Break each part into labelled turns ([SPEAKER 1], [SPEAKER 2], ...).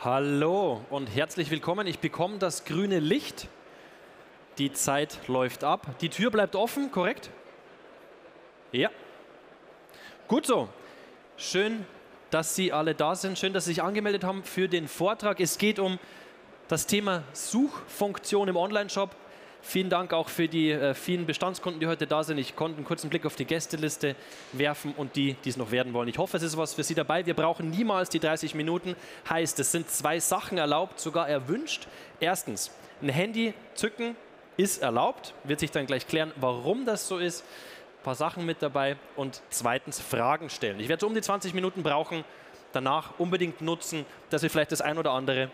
[SPEAKER 1] Hallo und herzlich willkommen. Ich bekomme das grüne Licht. Die Zeit läuft ab. Die Tür bleibt offen, korrekt? Ja. Gut so. Schön, dass Sie alle da sind. Schön, dass Sie sich angemeldet haben für den Vortrag. Es geht um das Thema Suchfunktion im Online-Shop. Vielen Dank auch für die äh, vielen Bestandskunden, die heute da sind. Ich konnte einen kurzen Blick auf die Gästeliste werfen und die, die es noch werden wollen. Ich hoffe, es ist was für Sie dabei. Wir brauchen niemals die 30 Minuten. Heißt, es sind zwei Sachen erlaubt, sogar erwünscht. Erstens, ein Handy zücken ist erlaubt. Wird sich dann gleich klären, warum das so ist. Ein paar Sachen mit dabei. Und zweitens, Fragen stellen. Ich werde so um die 20 Minuten brauchen. Danach unbedingt nutzen, dass wir vielleicht das ein oder andere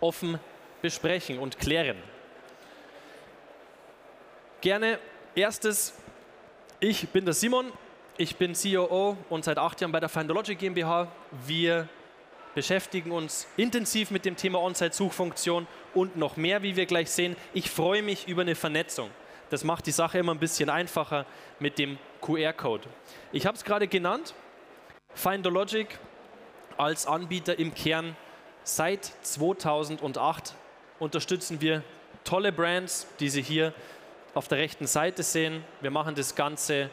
[SPEAKER 1] offen besprechen und klären. Gerne erstes, ich bin der Simon, ich bin COO und seit acht Jahren bei der Findologic GmbH. Wir beschäftigen uns intensiv mit dem Thema On-Site-Suchfunktion und noch mehr, wie wir gleich sehen. Ich freue mich über eine Vernetzung. Das macht die Sache immer ein bisschen einfacher mit dem QR-Code. Ich habe es gerade genannt, Findologic als Anbieter im Kern seit 2008 unterstützen wir tolle Brands, die Sie hier auf der rechten Seite sehen. Wir machen das Ganze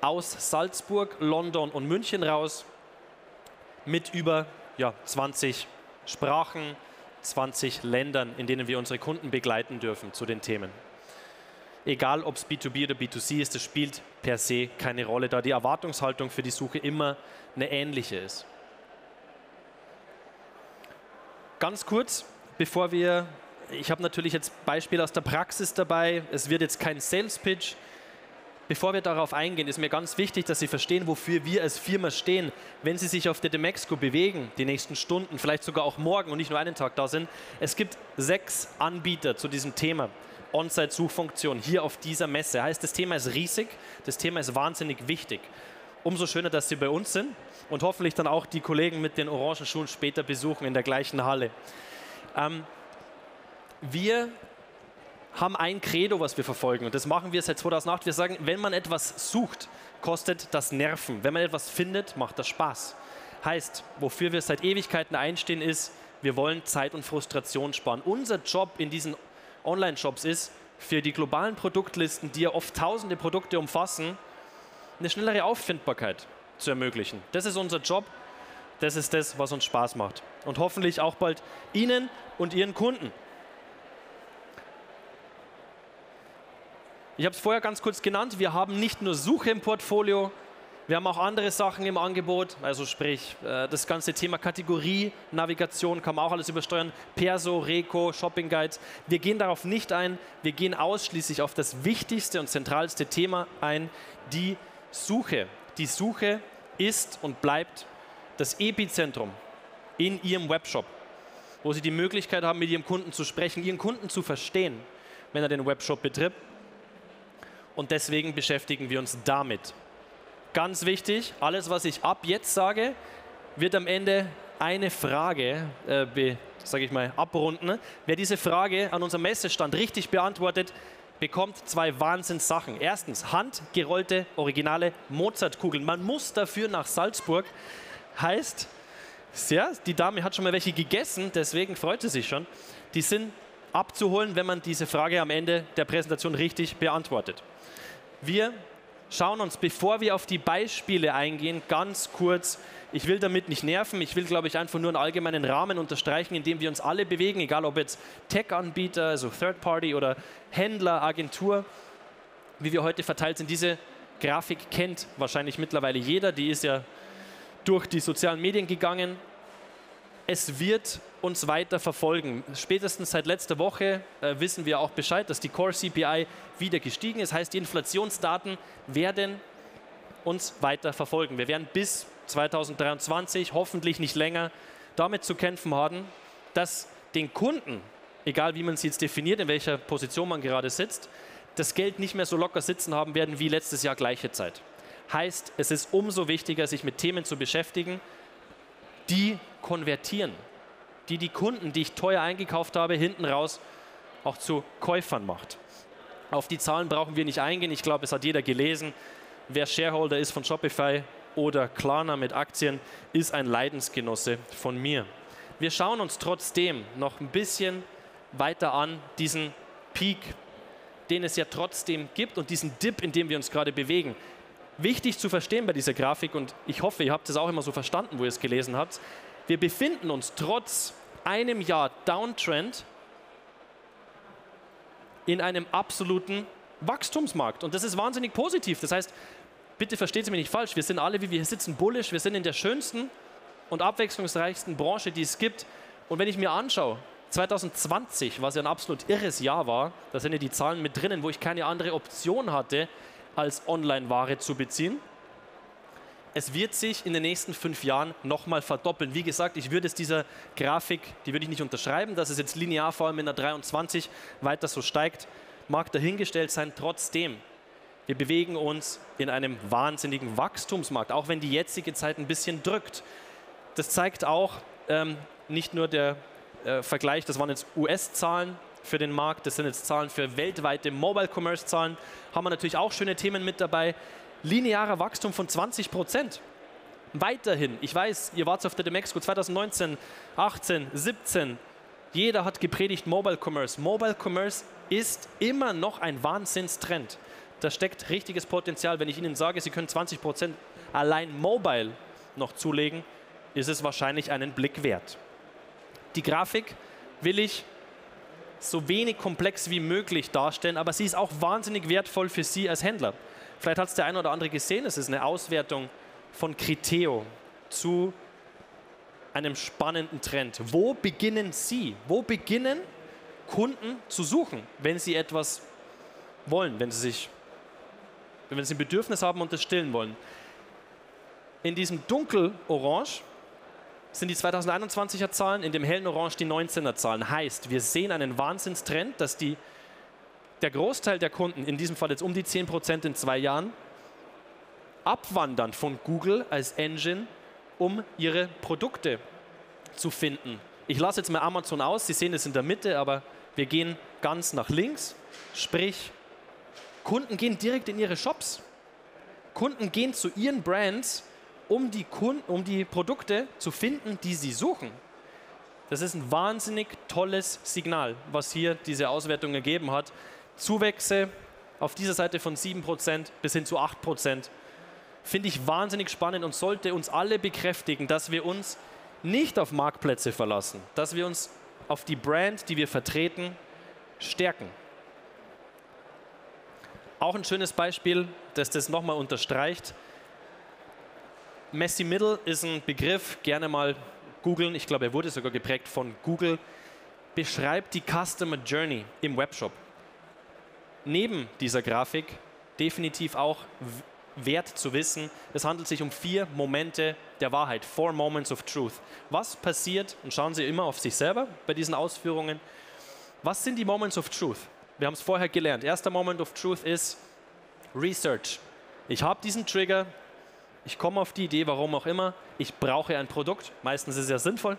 [SPEAKER 1] aus Salzburg, London und München raus mit über ja, 20 Sprachen, 20 Ländern, in denen wir unsere Kunden begleiten dürfen zu den Themen. Egal ob es B2B oder B2C ist, das spielt per se keine Rolle, da die Erwartungshaltung für die Suche immer eine ähnliche ist. Ganz kurz, bevor wir ich habe natürlich jetzt Beispiele aus der Praxis dabei. Es wird jetzt kein Sales Pitch. Bevor wir darauf eingehen, ist mir ganz wichtig, dass Sie verstehen, wofür wir als Firma stehen. Wenn Sie sich auf der Demexco bewegen, die nächsten Stunden, vielleicht sogar auch morgen und nicht nur einen Tag da sind, es gibt sechs Anbieter zu diesem Thema. On-Site-Suchfunktion hier auf dieser Messe. Heißt, das Thema ist riesig, das Thema ist wahnsinnig wichtig. Umso schöner, dass Sie bei uns sind und hoffentlich dann auch die Kollegen mit den orangen Schuhen später besuchen in der gleichen Halle. Ähm, wir haben ein Credo, was wir verfolgen. Und das machen wir seit 2008. Wir sagen, wenn man etwas sucht, kostet das Nerven. Wenn man etwas findet, macht das Spaß. Heißt, wofür wir seit Ewigkeiten einstehen, ist, wir wollen Zeit und Frustration sparen. Unser Job in diesen Online-Shops ist, für die globalen Produktlisten, die ja oft tausende Produkte umfassen, eine schnellere Auffindbarkeit zu ermöglichen. Das ist unser Job. Das ist das, was uns Spaß macht. Und hoffentlich auch bald Ihnen und Ihren Kunden. Ich habe es vorher ganz kurz genannt, wir haben nicht nur Suche im Portfolio, wir haben auch andere Sachen im Angebot, also sprich äh, das ganze Thema Kategorie, Navigation kann man auch alles übersteuern, Perso, Reco, Shopping Guides. Wir gehen darauf nicht ein, wir gehen ausschließlich auf das wichtigste und zentralste Thema ein, die Suche. Die Suche ist und bleibt das Epizentrum in Ihrem Webshop, wo Sie die Möglichkeit haben, mit Ihrem Kunden zu sprechen, Ihren Kunden zu verstehen, wenn er den Webshop betritt und deswegen beschäftigen wir uns damit. Ganz wichtig, alles, was ich ab jetzt sage, wird am Ende eine Frage, äh, sage ich mal, abrunden. Wer diese Frage an unserem Messestand richtig beantwortet, bekommt zwei Wahnsinnssachen. Erstens, handgerollte, originale Mozartkugeln. Man muss dafür nach Salzburg. Heißt, ja, die Dame hat schon mal welche gegessen, deswegen freut sie sich schon. Die sind abzuholen, wenn man diese Frage am Ende der Präsentation richtig beantwortet. Wir schauen uns, bevor wir auf die Beispiele eingehen, ganz kurz, ich will damit nicht nerven, ich will, glaube ich, einfach nur einen allgemeinen Rahmen unterstreichen, in dem wir uns alle bewegen, egal ob jetzt Tech-Anbieter, also Third-Party oder Händler, Agentur, wie wir heute verteilt sind. Diese Grafik kennt wahrscheinlich mittlerweile jeder, die ist ja durch die sozialen Medien gegangen es wird uns weiter verfolgen. Spätestens seit letzter Woche äh, wissen wir auch Bescheid, dass die Core CPI wieder gestiegen ist. Das heißt, die Inflationsdaten werden uns weiter verfolgen. Wir werden bis 2023, hoffentlich nicht länger, damit zu kämpfen haben, dass den Kunden, egal wie man sie jetzt definiert, in welcher Position man gerade sitzt, das Geld nicht mehr so locker sitzen haben werden wie letztes Jahr gleiche Zeit. Heißt, es ist umso wichtiger, sich mit Themen zu beschäftigen, die konvertieren, die die Kunden, die ich teuer eingekauft habe, hinten raus auch zu Käufern macht. Auf die Zahlen brauchen wir nicht eingehen. Ich glaube, es hat jeder gelesen. Wer Shareholder ist von Shopify oder Klarna mit Aktien, ist ein Leidensgenosse von mir. wir schauen uns trotzdem noch ein bisschen weiter an, diesen Peak, den es ja trotzdem gibt und diesen Dip, in dem wir uns gerade bewegen. Wichtig zu verstehen bei dieser Grafik, und ich hoffe, ihr habt es auch immer so verstanden, wo ihr es gelesen habt, wir befinden uns trotz einem Jahr Downtrend in einem absoluten Wachstumsmarkt. Und das ist wahnsinnig positiv. Das heißt, bitte versteht Sie mich nicht falsch, wir sind alle, wie wir sitzen, bullish, wir sind in der schönsten und abwechslungsreichsten Branche, die es gibt. Und wenn ich mir anschaue, 2020, was ja ein absolut irres Jahr war, da sind ja die Zahlen mit drinnen, wo ich keine andere Option hatte, als Online-Ware zu beziehen. Es wird sich in den nächsten fünf Jahren nochmal verdoppeln. Wie gesagt, ich würde es dieser Grafik, die würde ich nicht unterschreiben, dass es jetzt linear vor allem in der 23 weiter so steigt, mag dahingestellt sein. Trotzdem, wir bewegen uns in einem wahnsinnigen Wachstumsmarkt, auch wenn die jetzige Zeit ein bisschen drückt. Das zeigt auch ähm, nicht nur der äh, Vergleich, das waren jetzt US-Zahlen, für den Markt. Das sind jetzt Zahlen für weltweite Mobile Commerce Zahlen. Haben wir natürlich auch schöne Themen mit dabei. Linearer Wachstum von 20 Prozent. Weiterhin, ich weiß, ihr wart auf der Demexco 2019, 18, 17. Jeder hat gepredigt Mobile Commerce. Mobile Commerce ist immer noch ein Wahnsinnstrend. Da steckt richtiges Potenzial. Wenn ich Ihnen sage, Sie können 20 Prozent allein Mobile noch zulegen, ist es wahrscheinlich einen Blick wert. Die Grafik will ich so wenig komplex wie möglich darstellen, aber sie ist auch wahnsinnig wertvoll für Sie als Händler. Vielleicht hat es der eine oder andere gesehen, es ist eine Auswertung von Criteo zu einem spannenden Trend. Wo beginnen Sie? Wo beginnen Kunden zu suchen, wenn sie etwas wollen, wenn sie sich wenn sie ein Bedürfnis haben und das stillen wollen? In diesem dunkelorange sind die 2021er Zahlen, in dem hellen Orange die 19er Zahlen. Heißt, wir sehen einen Wahnsinnstrend, dass die, der Großteil der Kunden, in diesem Fall jetzt um die 10 Prozent in zwei Jahren, abwandern von Google als Engine, um ihre Produkte zu finden. Ich lasse jetzt mal Amazon aus, Sie sehen es in der Mitte, aber wir gehen ganz nach links, sprich, Kunden gehen direkt in ihre Shops. Kunden gehen zu ihren Brands um die, Kunden, um die Produkte zu finden, die sie suchen. Das ist ein wahnsinnig tolles Signal, was hier diese Auswertung ergeben hat. Zuwächse auf dieser Seite von 7% bis hin zu 8%. Finde ich wahnsinnig spannend und sollte uns alle bekräftigen, dass wir uns nicht auf Marktplätze verlassen, dass wir uns auf die Brand, die wir vertreten, stärken. Auch ein schönes Beispiel, das das nochmal unterstreicht. Messi Middle ist ein Begriff, gerne mal googeln. Ich glaube, er wurde sogar geprägt von Google. Beschreibt die Customer Journey im Webshop. Neben dieser Grafik definitiv auch wert zu wissen, es handelt sich um vier Momente der Wahrheit, four moments of truth. Was passiert, und schauen Sie immer auf sich selber bei diesen Ausführungen, was sind die Moments of Truth? Wir haben es vorher gelernt. Erster Moment of Truth ist Research. Ich habe diesen Trigger, ich komme auf die Idee, warum auch immer, ich brauche ein Produkt, meistens ist es ja sinnvoll.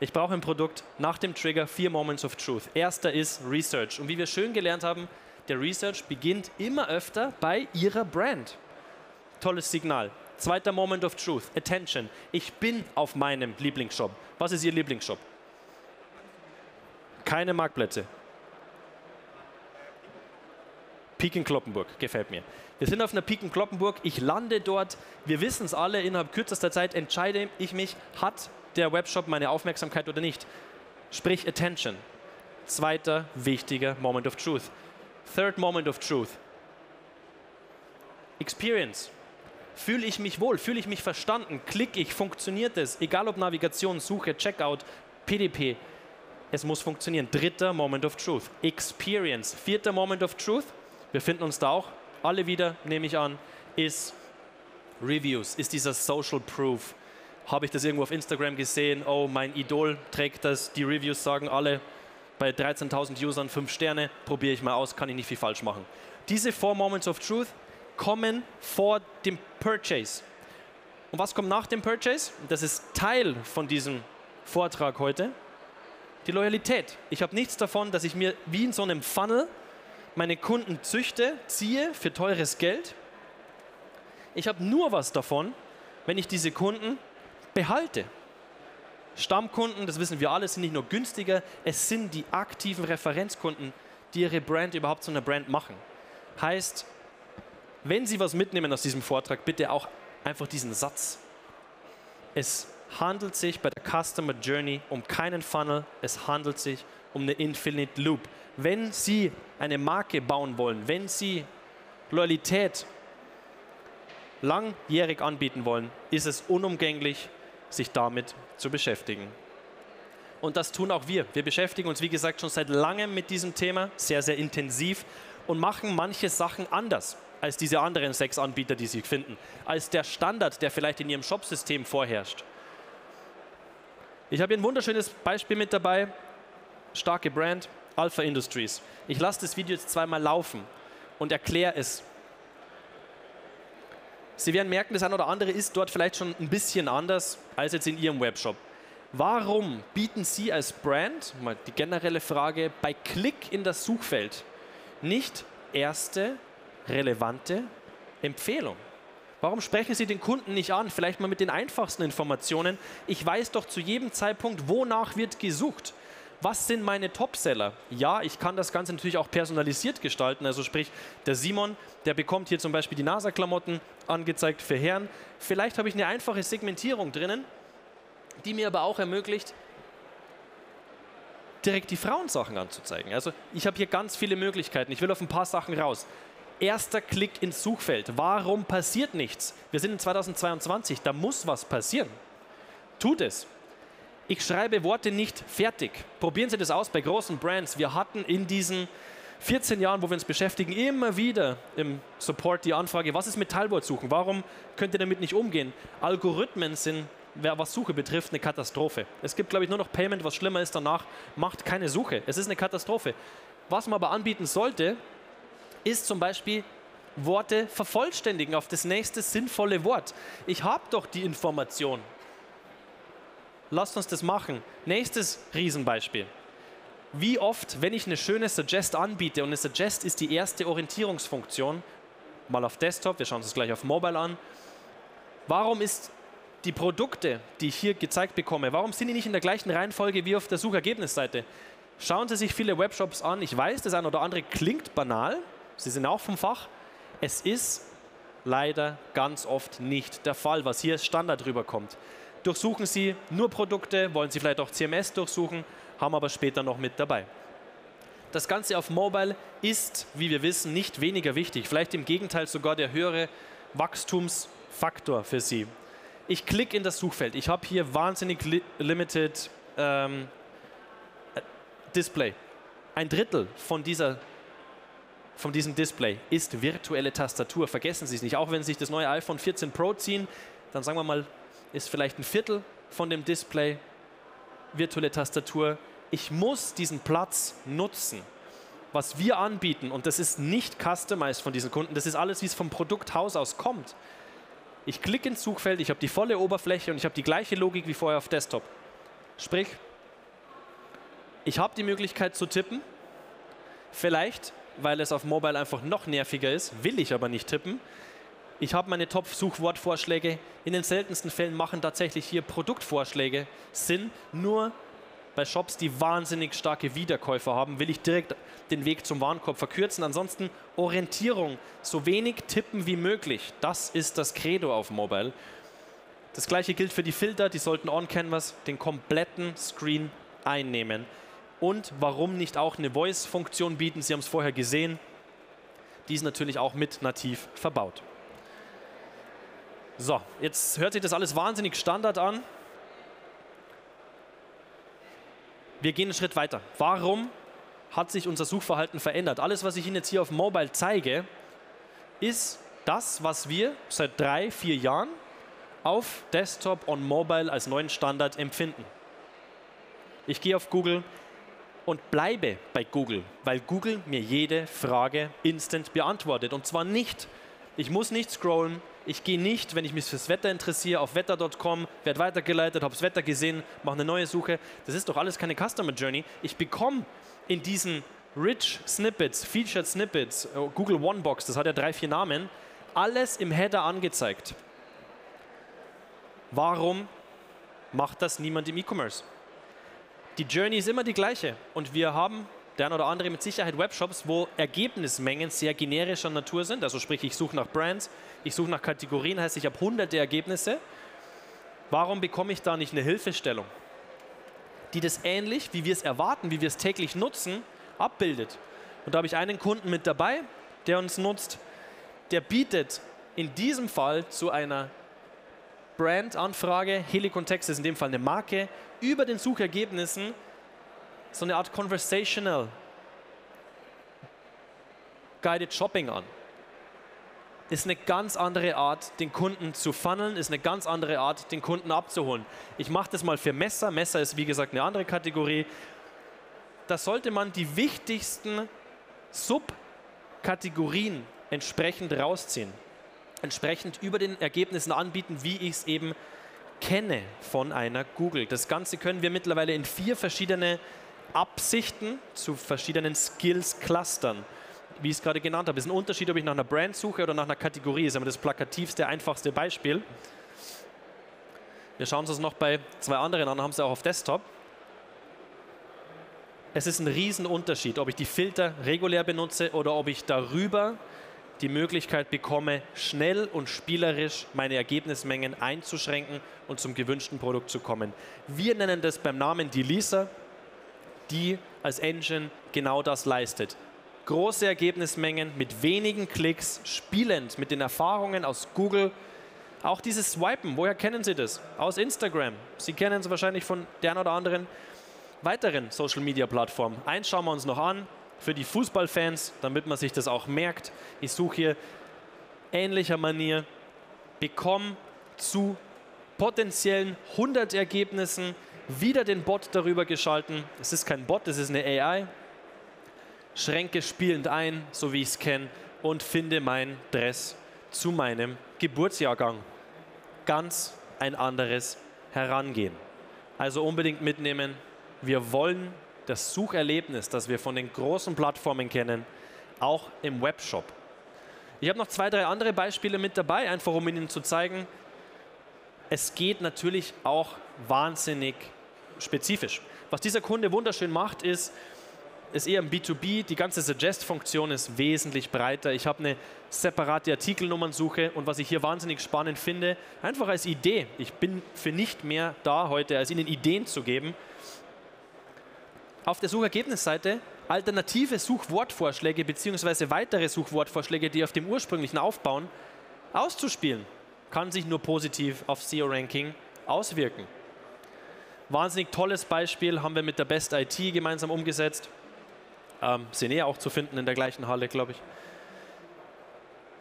[SPEAKER 1] Ich brauche ein Produkt nach dem Trigger vier Moments of Truth. Erster ist Research. Und wie wir schön gelernt haben, der Research beginnt immer öfter bei Ihrer Brand. Tolles Signal. Zweiter Moment of Truth, Attention. Ich bin auf meinem Lieblingsshop. Was ist Ihr Lieblingsshop? Keine Marktplätze. Peak in Kloppenburg, gefällt mir. Wir sind auf einer Peak in Kloppenburg, ich lande dort, wir wissen es alle, innerhalb kürzester Zeit entscheide ich mich, hat der Webshop meine Aufmerksamkeit oder nicht. Sprich Attention. Zweiter wichtiger Moment of Truth. Third Moment of Truth. Experience. Fühle ich mich wohl? Fühle ich mich verstanden? Klicke ich? Funktioniert es? Egal ob Navigation, Suche, Checkout, PDP. Es muss funktionieren. Dritter Moment of Truth. Experience. Vierter Moment of Truth wir finden uns da auch alle wieder, nehme ich an, ist Reviews, ist dieser Social Proof. Habe ich das irgendwo auf Instagram gesehen? Oh, mein Idol trägt das. Die Reviews sagen alle bei 13.000 Usern 5 Sterne. Probiere ich mal aus, kann ich nicht viel falsch machen. Diese Four Moments of Truth kommen vor dem Purchase. Und was kommt nach dem Purchase? Das ist Teil von diesem Vortrag heute. Die Loyalität. Ich habe nichts davon, dass ich mir wie in so einem Funnel meine Kunden züchte, ziehe für teures Geld. Ich habe nur was davon, wenn ich diese Kunden behalte. Stammkunden, das wissen wir alle, sind nicht nur günstiger, es sind die aktiven Referenzkunden, die ihre Brand überhaupt zu einer Brand machen. Heißt, wenn Sie was mitnehmen aus diesem Vortrag, bitte auch einfach diesen Satz. Es handelt sich bei der Customer Journey um keinen Funnel, es handelt sich um eine Infinite Loop. Wenn Sie eine Marke bauen wollen, wenn Sie Loyalität langjährig anbieten wollen, ist es unumgänglich, sich damit zu beschäftigen. Und das tun auch wir. Wir beschäftigen uns, wie gesagt, schon seit langem mit diesem Thema, sehr, sehr intensiv und machen manche Sachen anders als diese anderen sechs Anbieter, die Sie finden, als der Standard, der vielleicht in Ihrem Shopsystem vorherrscht. Ich habe hier ein wunderschönes Beispiel mit dabei, starke Brand, Alpha Industries. Ich lasse das Video jetzt zweimal laufen und erkläre es. Sie werden merken, das eine oder andere ist dort vielleicht schon ein bisschen anders als jetzt in Ihrem Webshop. Warum bieten Sie als Brand, mal die generelle Frage, bei Klick in das Suchfeld nicht erste relevante Empfehlung? Warum sprechen Sie den Kunden nicht an? Vielleicht mal mit den einfachsten Informationen. Ich weiß doch zu jedem Zeitpunkt, wonach wird gesucht. Was sind meine Topseller? Ja, ich kann das Ganze natürlich auch personalisiert gestalten. Also sprich, der Simon, der bekommt hier zum Beispiel die NASA-Klamotten angezeigt für Herren. Vielleicht habe ich eine einfache Segmentierung drinnen, die mir aber auch ermöglicht, direkt die Frauensachen anzuzeigen. Also ich habe hier ganz viele Möglichkeiten. Ich will auf ein paar Sachen raus erster Klick ins Suchfeld. Warum passiert nichts? Wir sind in 2022, da muss was passieren. Tut es. Ich schreibe Worte nicht fertig. Probieren Sie das aus bei großen Brands. Wir hatten in diesen 14 Jahren, wo wir uns beschäftigen, immer wieder im Support die Anfrage, was ist mit Teilwortsuchen? Warum könnt ihr damit nicht umgehen? Algorithmen sind, was Suche betrifft, eine Katastrophe. Es gibt, glaube ich, nur noch Payment, was schlimmer ist danach, macht keine Suche. Es ist eine Katastrophe. Was man aber anbieten sollte, ist zum Beispiel Worte vervollständigen auf das nächste sinnvolle Wort. Ich habe doch die Information. Lasst uns das machen. Nächstes Riesenbeispiel. Wie oft, wenn ich eine schöne Suggest anbiete und eine Suggest ist die erste Orientierungsfunktion, mal auf Desktop, wir schauen uns das gleich auf Mobile an, warum ist die Produkte, die ich hier gezeigt bekomme, warum sind die nicht in der gleichen Reihenfolge wie auf der Suchergebnisseite? Schauen Sie sich viele Webshops an. Ich weiß, das eine oder andere klingt banal, Sie sind auch vom Fach. Es ist leider ganz oft nicht der Fall, was hier als Standard rüberkommt. Durchsuchen Sie nur Produkte, wollen Sie vielleicht auch CMS durchsuchen, haben aber später noch mit dabei. Das Ganze auf Mobile ist, wie wir wissen, nicht weniger wichtig. Vielleicht im Gegenteil sogar der höhere Wachstumsfaktor für Sie. Ich klicke in das Suchfeld. Ich habe hier wahnsinnig li limited ähm, Display. Ein Drittel von dieser von diesem Display ist virtuelle Tastatur. Vergessen Sie es nicht. Auch wenn Sie sich das neue iPhone 14 Pro ziehen, dann sagen wir mal, ist vielleicht ein Viertel von dem Display virtuelle Tastatur. Ich muss diesen Platz nutzen. Was wir anbieten, und das ist nicht customized von diesen Kunden, das ist alles, wie es vom Produkthaus aus kommt. Ich klicke ins Suchfeld, ich habe die volle Oberfläche und ich habe die gleiche Logik wie vorher auf Desktop. Sprich, ich habe die Möglichkeit zu tippen. Vielleicht weil es auf Mobile einfach noch nerviger ist, will ich aber nicht tippen. Ich habe meine Top-Suchwortvorschläge. In den seltensten Fällen machen tatsächlich hier Produktvorschläge Sinn. Nur bei Shops, die wahnsinnig starke Wiederkäufer haben, will ich direkt den Weg zum Warenkorb verkürzen. Ansonsten Orientierung, so wenig tippen wie möglich. Das ist das Credo auf Mobile. Das gleiche gilt für die Filter, die sollten on-Canvas den kompletten Screen einnehmen und warum nicht auch eine Voice-Funktion bieten. Sie haben es vorher gesehen. Die ist natürlich auch mit nativ verbaut. So, jetzt hört sich das alles wahnsinnig Standard an. Wir gehen einen Schritt weiter. Warum hat sich unser Suchverhalten verändert? Alles, was ich Ihnen jetzt hier auf Mobile zeige, ist das, was wir seit drei, vier Jahren auf Desktop und Mobile als neuen Standard empfinden. Ich gehe auf Google, und bleibe bei Google, weil Google mir jede Frage instant beantwortet. Und zwar nicht, ich muss nicht scrollen, ich gehe nicht, wenn ich mich fürs Wetter interessiere, auf wetter.com, werde weitergeleitet, habe das Wetter gesehen, mache eine neue Suche. Das ist doch alles keine Customer Journey. Ich bekomme in diesen Rich Snippets, Featured Snippets, äh, Google Onebox, das hat ja drei, vier Namen, alles im Header angezeigt. Warum macht das niemand im E-Commerce. Die Journey ist immer die gleiche und wir haben der ein oder andere mit Sicherheit Webshops, wo Ergebnismengen sehr generischer Natur sind. Also sprich, ich suche nach Brands, ich suche nach Kategorien, heißt ich habe hunderte Ergebnisse. Warum bekomme ich da nicht eine Hilfestellung, die das ähnlich, wie wir es erwarten, wie wir es täglich nutzen, abbildet? Und da habe ich einen Kunden mit dabei, der uns nutzt, der bietet in diesem Fall zu einer Brand-Anfrage, Helicontext ist in dem Fall eine Marke, über den Suchergebnissen so eine Art Conversational Guided Shopping an. Ist eine ganz andere Art, den Kunden zu funneln, ist eine ganz andere Art, den Kunden abzuholen. Ich mache das mal für Messer. Messer ist wie gesagt eine andere Kategorie. Da sollte man die wichtigsten Subkategorien entsprechend rausziehen. Entsprechend über den Ergebnissen anbieten, wie ich es eben kenne von einer Google. Das Ganze können wir mittlerweile in vier verschiedene Absichten zu verschiedenen Skills-Clustern. Wie ich es gerade genannt habe, ist ein Unterschied, ob ich nach einer Brand suche oder nach einer Kategorie. Das ist aber das plakativste, einfachste Beispiel. Wir schauen uns das noch bei zwei anderen an, haben sie auch auf Desktop. Es ist ein Riesenunterschied, ob ich die Filter regulär benutze oder ob ich darüber die Möglichkeit bekomme, schnell und spielerisch meine Ergebnismengen einzuschränken und zum gewünschten Produkt zu kommen. Wir nennen das beim Namen die Lisa die als Engine genau das leistet. Große Ergebnismengen mit wenigen Klicks, spielend mit den Erfahrungen aus Google. Auch dieses Swipen, woher kennen Sie das? Aus Instagram. Sie kennen es wahrscheinlich von der oder anderen weiteren Social-Media-Plattformen. Eins schauen wir uns noch an, für die Fußballfans, damit man sich das auch merkt. Ich suche hier ähnlicher Manier, bekomme zu potenziellen 100 Ergebnissen wieder den Bot darüber geschalten. Es ist kein Bot, es ist eine AI. Schränke spielend ein, so wie ich es kenne, und finde mein Dress zu meinem Geburtsjahrgang. Ganz ein anderes Herangehen. Also unbedingt mitnehmen. Wir wollen das Sucherlebnis, das wir von den großen Plattformen kennen, auch im Webshop. Ich habe noch zwei, drei andere Beispiele mit dabei, einfach um Ihnen zu zeigen, es geht natürlich auch wahnsinnig spezifisch. Was dieser Kunde wunderschön macht, ist, ist eher ein B2B. Die ganze Suggest-Funktion ist wesentlich breiter. Ich habe eine separate Artikelnummernsuche und was ich hier wahnsinnig spannend finde, einfach als Idee. Ich bin für nicht mehr da heute, als Ihnen Ideen zu geben. Auf der Suchergebnisseite alternative Suchwortvorschläge bzw. weitere Suchwortvorschläge, die auf dem ursprünglichen aufbauen, auszuspielen, kann sich nur positiv auf SEO-Ranking auswirken. Wahnsinnig tolles Beispiel haben wir mit der Best IT gemeinsam umgesetzt. Ähm, sind eh auch zu finden in der gleichen Halle, glaube ich.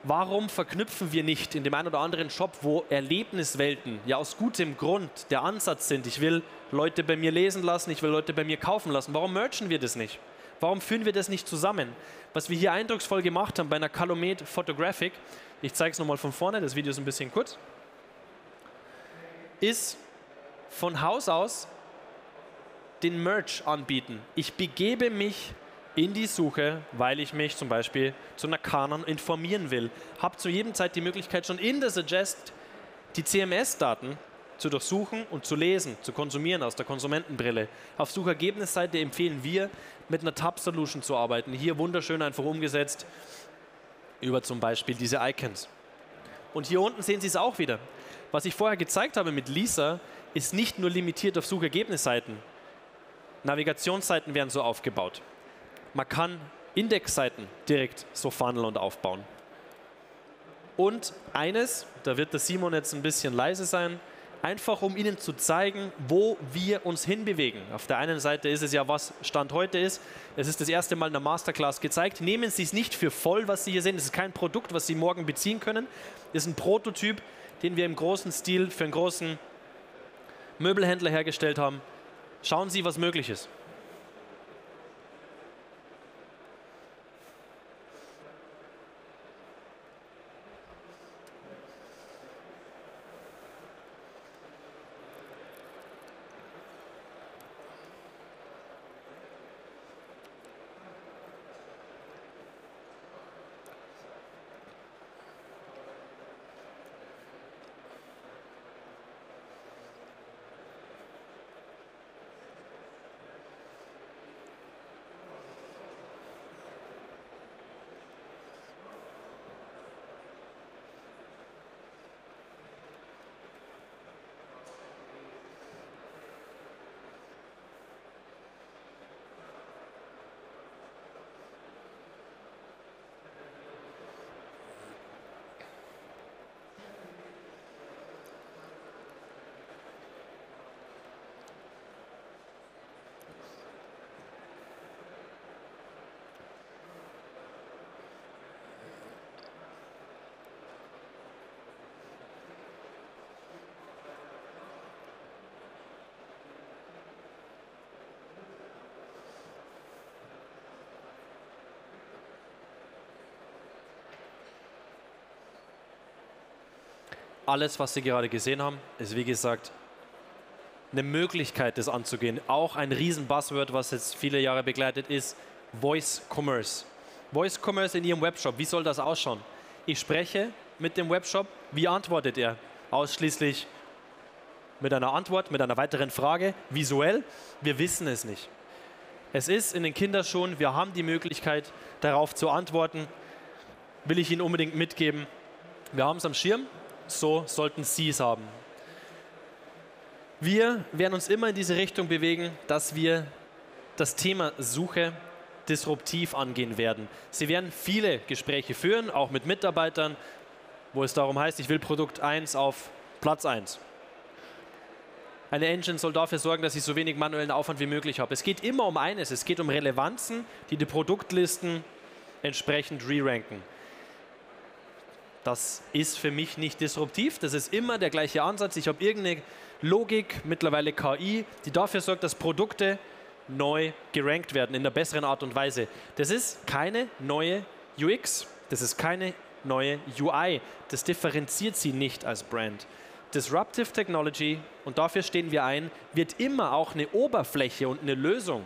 [SPEAKER 1] Warum verknüpfen wir nicht in dem einen oder anderen Shop, wo Erlebniswelten ja aus gutem Grund der Ansatz sind? Ich will Leute bei mir lesen lassen, ich will Leute bei mir kaufen lassen. Warum merchen wir das nicht? Warum führen wir das nicht zusammen? Was wir hier eindrucksvoll gemacht haben bei einer Calumet Photographic, ich zeige es nochmal von vorne, das Video ist ein bisschen kurz, ist von Haus aus den Merch anbieten. Ich begebe mich in die Suche, weil ich mich zum Beispiel zu einer Kanon informieren will. Habe zu jedem Zeit die Möglichkeit, schon in der Suggest die CMS-Daten zu durchsuchen und zu lesen, zu konsumieren aus der Konsumentenbrille. Auf Suchergebnisseite empfehlen wir, mit einer Tab-Solution zu arbeiten. Hier wunderschön einfach umgesetzt über zum Beispiel diese Icons. Und hier unten sehen Sie es auch wieder. Was ich vorher gezeigt habe mit Lisa, ist nicht nur limitiert auf Suchergebnisseiten. Navigationsseiten werden so aufgebaut. Man kann Indexseiten direkt so funneln und aufbauen. Und eines, da wird der Simon jetzt ein bisschen leise sein, einfach um Ihnen zu zeigen, wo wir uns hinbewegen. Auf der einen Seite ist es ja, was Stand heute ist. Es ist das erste Mal in der Masterclass gezeigt. Nehmen Sie es nicht für voll, was Sie hier sehen. Es ist kein Produkt, was Sie morgen beziehen können. Es ist ein Prototyp, den wir im großen Stil für einen großen Möbelhändler hergestellt haben. Schauen Sie, was möglich ist. Alles, was Sie gerade gesehen haben, ist wie gesagt eine Möglichkeit, das anzugehen. Auch ein riesen Buzzword, was jetzt viele Jahre begleitet, ist Voice Commerce. Voice Commerce in Ihrem Webshop, wie soll das ausschauen? Ich spreche mit dem Webshop, wie antwortet er? Ausschließlich mit einer Antwort, mit einer weiteren Frage, visuell? Wir wissen es nicht. Es ist in den Kinderschuhen, wir haben die Möglichkeit, darauf zu antworten. Will ich Ihnen unbedingt mitgeben. Wir haben es am Schirm, so sollten Sie es haben. Wir werden uns immer in diese Richtung bewegen, dass wir das Thema Suche disruptiv angehen werden. Sie werden viele Gespräche führen, auch mit Mitarbeitern, wo es darum heißt, ich will Produkt 1 auf Platz 1. Eine Engine soll dafür sorgen, dass ich so wenig manuellen Aufwand wie möglich habe. Es geht immer um eines, es geht um Relevanzen, die die Produktlisten entsprechend re-ranken. Das ist für mich nicht disruptiv, das ist immer der gleiche Ansatz. Ich habe irgendeine Logik, mittlerweile KI, die dafür sorgt, dass Produkte neu gerankt werden in einer besseren Art und Weise. Das ist keine neue UX, das ist keine neue UI, das differenziert sie nicht als Brand. Disruptive Technology, und dafür stehen wir ein, wird immer auch eine Oberfläche und eine Lösung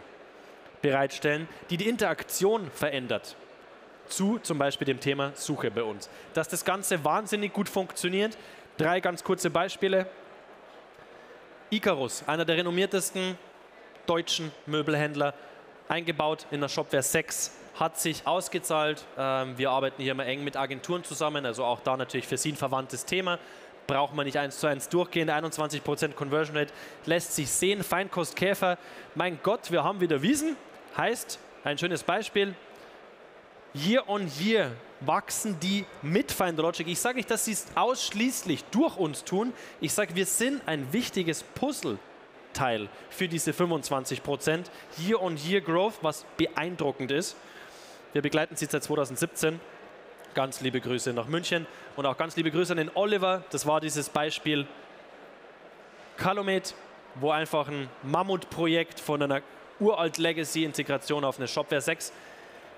[SPEAKER 1] bereitstellen, die die Interaktion verändert. Zu zum Beispiel dem Thema Suche bei uns. Dass das Ganze wahnsinnig gut funktioniert. Drei ganz kurze Beispiele. Icarus, einer der renommiertesten deutschen Möbelhändler, eingebaut in der Shopware 6, hat sich ausgezahlt. Ähm, wir arbeiten hier immer eng mit Agenturen zusammen, also auch da natürlich für Sie ein verwandtes Thema. Braucht man nicht eins zu eins durchgehen, 21% Conversion Rate lässt sich sehen. Feinkostkäfer, mein Gott, wir haben wieder Wiesen. Heißt, ein schönes Beispiel, Year on Year wachsen die mit Finder Logic. Ich sage nicht, dass sie es ausschließlich durch uns tun. Ich sage, wir sind ein wichtiges Puzzleteil für diese 25% Year on Year Growth, was beeindruckend ist. Wir begleiten sie seit 2017. Ganz liebe Grüße nach München und auch ganz liebe Grüße an den Oliver. Das war dieses Beispiel Calumet, wo einfach ein Mammutprojekt von einer uralt Legacy-Integration auf eine Shopware 6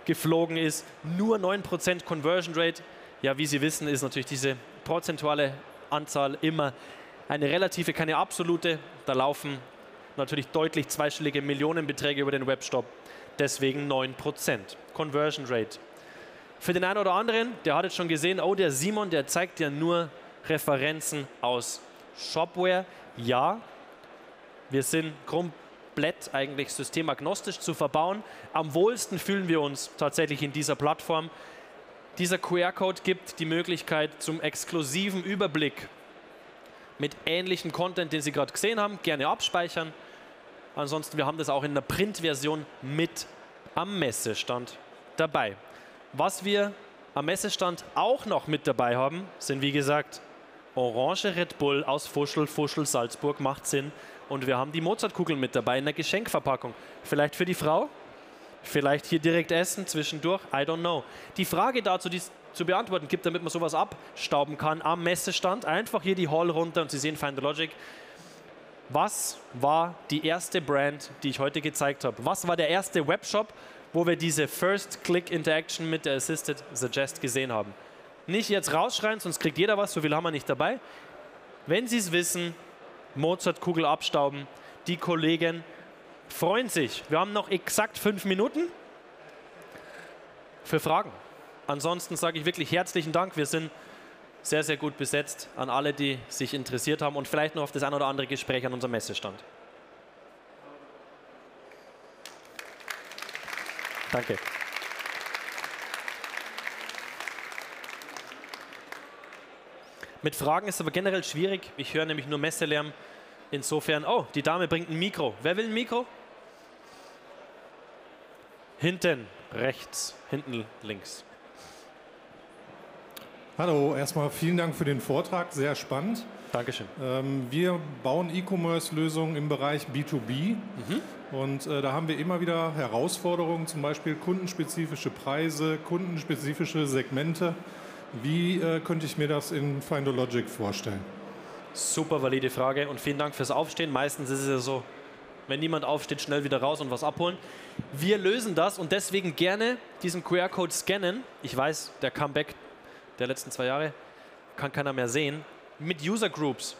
[SPEAKER 1] geflogen ist. Nur 9% Conversion Rate. Ja, wie Sie wissen, ist natürlich diese prozentuale Anzahl immer eine relative, keine absolute. Da laufen natürlich deutlich zweistellige Millionenbeträge über den Webstop. Deswegen 9% Conversion Rate. Für den einen oder anderen, der hat jetzt schon gesehen, oh, der Simon, der zeigt ja nur Referenzen aus Shopware. Ja, wir sind komplett eigentlich systemagnostisch zu verbauen. Am wohlsten fühlen wir uns tatsächlich in dieser Plattform. Dieser QR-Code gibt die Möglichkeit zum exklusiven Überblick mit ähnlichen Content, den Sie gerade gesehen haben, gerne abspeichern. Ansonsten, wir haben das auch in der Print-Version mit am Messestand dabei. Was wir am Messestand auch noch mit dabei haben, sind wie gesagt Orange Red Bull aus Fuschel, Fuschel, Salzburg, macht Sinn. Und wir haben die Mozartkugeln mit dabei in der Geschenkverpackung. Vielleicht für die Frau, vielleicht hier direkt essen zwischendurch, I don't know. Die Frage dazu, die es zu beantworten gibt, damit man sowas abstauben kann am Messestand, einfach hier die Hall runter und Sie sehen Find the Logic. Was war die erste Brand, die ich heute gezeigt habe? Was war der erste Webshop, wo wir diese First-Click-Interaction mit der Assisted Suggest gesehen haben? Nicht jetzt rausschreien, sonst kriegt jeder was, so viel haben wir nicht dabei. Wenn Sie es wissen, Mozart-Kugel abstauben. Die Kollegen freuen sich. Wir haben noch exakt fünf Minuten für Fragen. Ansonsten sage ich wirklich herzlichen Dank. Wir sind sehr, sehr gut besetzt an alle, die sich interessiert haben und vielleicht noch auf das ein oder andere Gespräch an unserem Messestand. Danke. Mit Fragen ist aber generell schwierig. Ich höre nämlich nur Messelärm. Insofern, oh, die Dame bringt ein Mikro. Wer will ein Mikro? Hinten, rechts, hinten, links.
[SPEAKER 2] Hallo, erstmal vielen Dank für den Vortrag, sehr spannend.
[SPEAKER 1] Dankeschön.
[SPEAKER 2] Ähm, wir bauen E-Commerce-Lösungen im Bereich B2B mhm. und äh, da haben wir immer wieder Herausforderungen, zum Beispiel kundenspezifische Preise, kundenspezifische Segmente. Wie äh, könnte ich mir das in Finder Logic vorstellen?
[SPEAKER 1] Super valide Frage und vielen Dank fürs Aufstehen. Meistens ist es ja so, wenn niemand aufsteht, schnell wieder raus und was abholen. Wir lösen das und deswegen gerne diesen QR-Code scannen. Ich weiß, der Comeback der letzten zwei Jahre kann keiner mehr sehen. mit User Groups.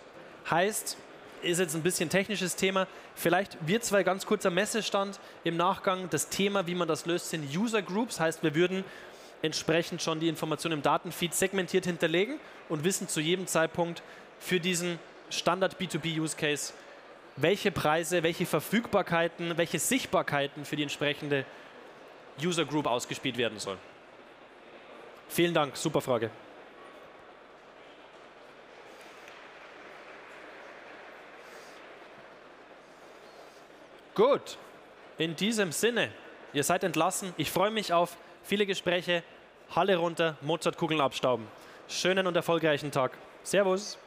[SPEAKER 1] Heißt, ist jetzt ein bisschen technisches Thema. Vielleicht wir zwei ganz kurzer Messestand im Nachgang. Das Thema, wie man das löst, sind User Groups. Heißt, wir würden entsprechend schon die Informationen im Datenfeed segmentiert hinterlegen und wissen zu jedem Zeitpunkt für diesen Standard B2B Use Case, welche Preise, welche Verfügbarkeiten, welche Sichtbarkeiten für die entsprechende User Group ausgespielt werden sollen. Vielen Dank, super Frage. Gut, in diesem Sinne, ihr seid entlassen. Ich freue mich auf viele Gespräche. Halle runter, Mozartkugeln abstauben. Schönen und erfolgreichen Tag. Servus.